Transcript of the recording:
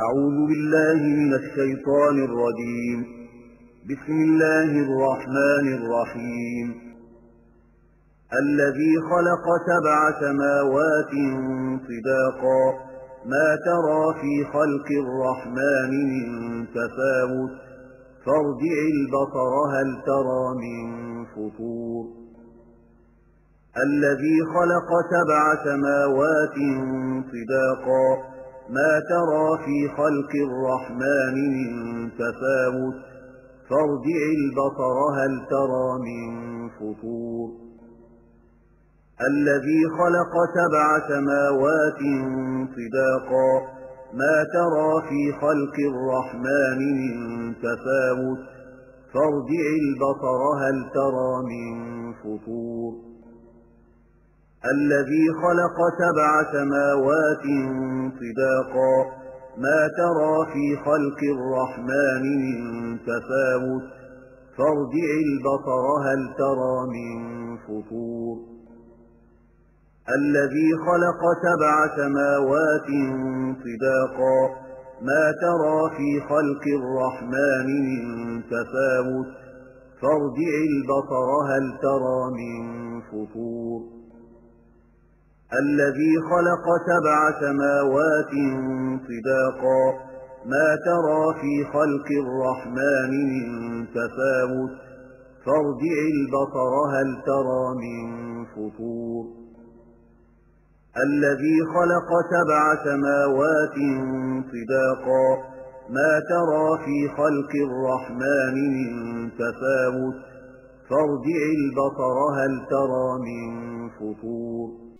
أعوذ بالله من الشيطان الرجيم. بسم الله الرحمن الرحيم. الذي خلق سبع سماوات صداقا ما ترى في خلق الرحمن من تفاوت؟ فارجع البصر هل ترى من فطور؟ الذي خلق سبع سماوات صداقا ما ترى في خلق الرحمن من تفاوت؟ فارجع البصر هل ترى من فطور؟ الذي خلق سبع سماوات صداقا ما ترى في خلق الرحمن من تفاوت؟ فارجع البصر هل ترى من فطور؟ الذي خلق سبع سماوات صداقا ما ترى في خلق الرحمن من تفاوت. فارجع البصر هل ترى من فطور؟ الذي خلق سبع سماوات صداقا ما ترى في خلق الرحمن من تفاوت. فارجع البصر هل ترى من فطور؟ الذي خلق سبع سماوات صداقا ما ترى في خلق الرحمن من تفاوت. فارجع البصر هل ترى من فطور؟ الذي خلق سبع سماوات صداقا ما ترى في خلق الرحمن من تفاوت. فارجع البصر هل ترى من فطور؟